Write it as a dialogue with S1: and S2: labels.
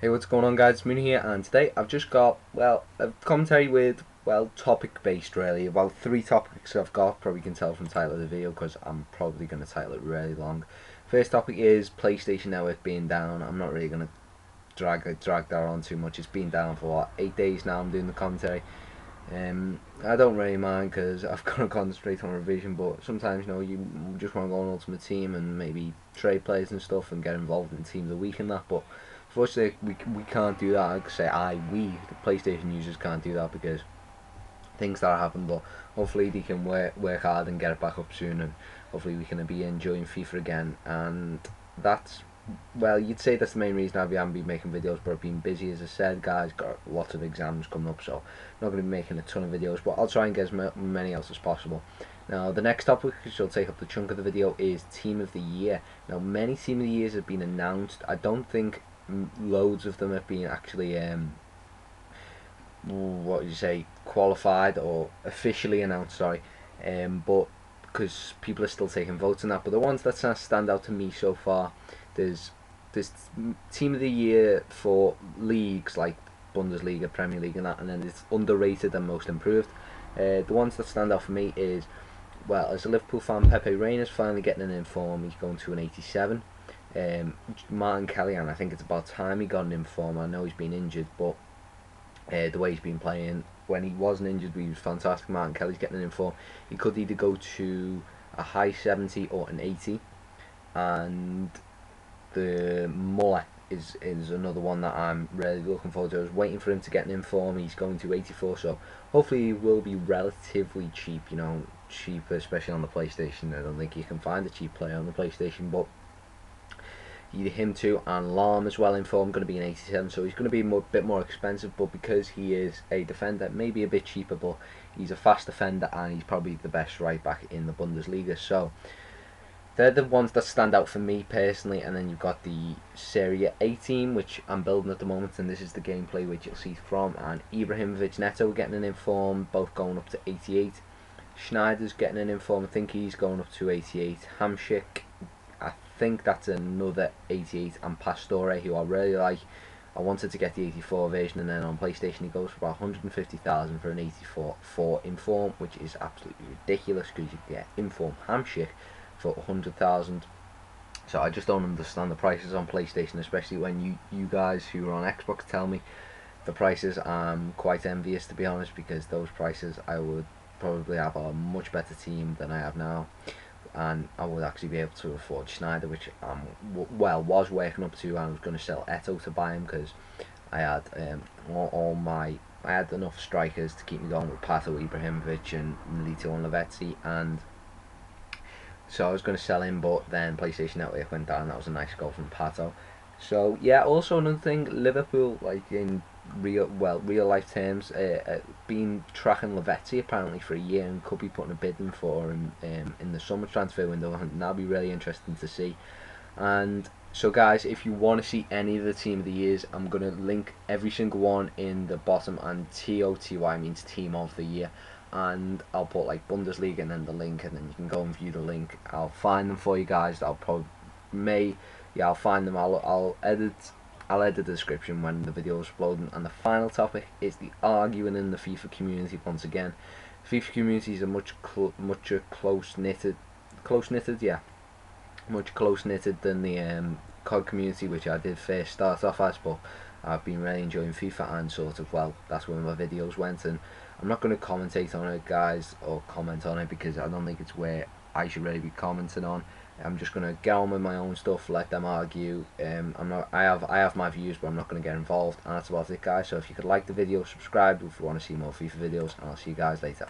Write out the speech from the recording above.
S1: Hey, what's going on guys? Moon here and today I've just got, well, a commentary with, well, topic based really. About three topics I've got, probably can tell from the title of the video because I'm probably going to title it really long. First topic is PlayStation Network being down. I'm not really going to drag, drag that on too much. It's been down for what, eight days now I'm doing the commentary. Um, I don't really mind because I've got to concentrate on revision, but sometimes you know you just want to go on Ultimate Team and maybe trade players and stuff and get involved in Team of the Week and that. But unfortunately, we we can't do that. I say I, we, the PlayStation users can't do that because things that happen. But hopefully they can work work hard and get it back up soon, and hopefully we can be enjoying FIFA again. And that's well, you'd say that's the main reason I haven't been making videos, but I've been busy, as I said, guys. Got lots of exams coming up, so not going to be making a ton of videos, but I'll try and get as many else as possible. Now, the next topic, which will take up the chunk of the video, is Team of the Year. Now, many Team of the Years have been announced. I don't think loads of them have been actually, um, what would you say, qualified or officially announced, sorry. Um, but because people are still taking votes on that. But the ones that stand out to me so far there's there's team of the year for leagues like Bundesliga, Premier League, and that, and then it's underrated and most improved. Uh, the ones that stand out for me is, well, as a Liverpool fan, Pepe Reina's finally getting an inform. He's going to an 87. Um, Martin Kelly, I think it's about time he got an inform. I know he's been injured, but uh, the way he's been playing, when he wasn't injured, he was fantastic. Martin Kelly's getting an inform. He could either go to a high 70 or an 80. And the Muller is is another one that I'm really looking forward to. I was waiting for him to get an inform. He's going to 84, so hopefully he will be relatively cheap. You know, cheaper, especially on the PlayStation. I don't think you can find a cheap player on the PlayStation, but him too and Lahm as well in form going to be an 87 so he's going to be a bit more expensive but because he is a defender maybe a bit cheaper but he's a fast defender and he's probably the best right back in the Bundesliga so they're the ones that stand out for me personally, and then you've got the Serie A team, which I'm building at the moment, and this is the gameplay which you'll see from, and Ibrahimovic Neto getting an inform, both going up to 88. Sneijder's getting an inform, I think he's going up to 88. Hamsik, I think that's another 88, and Pastore, who I really like. I wanted to get the 84 version, and then on PlayStation he goes for about 150,000 for an 84 for inform, which is absolutely ridiculous because you get inform Hamsik for 100,000. So I just don't understand the prices on PlayStation, especially when you, you guys who are on Xbox tell me the prices. I'm quite envious to be honest because those prices I would probably have a much better team than I have now and I would actually be able to afford Sneijder, which I'm well was working up to I was going to sell Eto'o to buy him because I had um, all, all, my I had enough strikers to keep me going with Pato Ibrahimovic and Milito and Lavezzi and so I was going to sell him, but then PlayStation Network went down. That was a nice goal from Pato. So yeah, also another thing, Liverpool, like in real well real life terms, uh, uh, been tracking Lavezzi apparently for a year and could be putting a bid in for him um, in the summer transfer window, and that'll be really interesting to see. And so guys, if you want to see any of the team of the years, I'm gonna link every single one in the bottom, and TOTY means team of the year and I'll put like Bundesliga and then the link and then you can go and view the link. I'll find them for you guys. I'll probably may yeah I'll find them. I'll I'll edit I'll edit the description when the video is uploading. And the final topic is the arguing in the FIFA community once again. FIFA communities are much cl much close knitted, close knitted yeah, much close knitted than the um, COD community which I did first start off as, but I've been really enjoying FIFA and sort of well that's where my videos went and I'm not going to commentate on it guys or comment on it because I don't think it's where I should really be commenting on I'm just going to get on with my own stuff let them argue um, I'm not I have I have my views but I'm not going to get involved and that's about it guys. So if you could like the video subscribe if you want to see more FIFA videos and I'll see you guys later